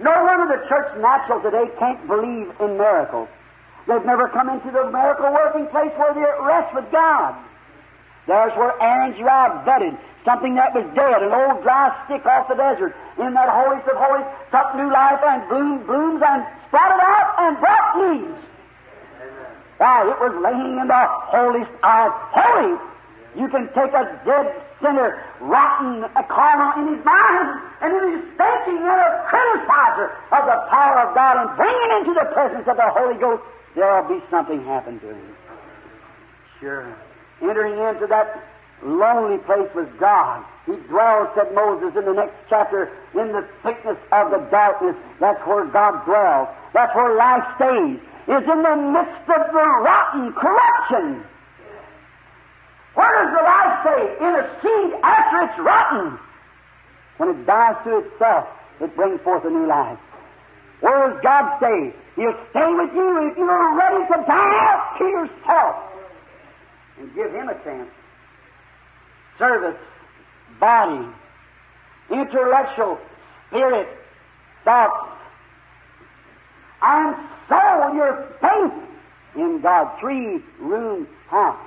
No wonder the church natural today can't believe in miracles. They've never come into the miracle working place where they're at rest with God. There's where Aaron's rod budded, something that was dead, an old dry stick off the desert. In that holiest of holies, took new life and bloomed, blooms and sprouted out and brought leaves. Why, it was laying in the holiest of holies. You can take a dead sinner, rotten, a carnal in his mind, and in his a of the power of God, and bring him into the presence of the Holy Ghost. There'll be something happen to him. Sure. Entering into that lonely place with God. He dwells, said Moses in the next chapter, in the thickness of the darkness. That's where God dwells. That's where life stays. Is in the midst of the rotten corruption. Where does the life stay? In a seed after it's rotten. When it dies to itself, it brings forth a new life. Where does God stay? He'll stay with you if you're ready to die to yourself and give Him a chance. Service, body, intellectual, spirit, thoughts, and soul, your faith in God. Three room house.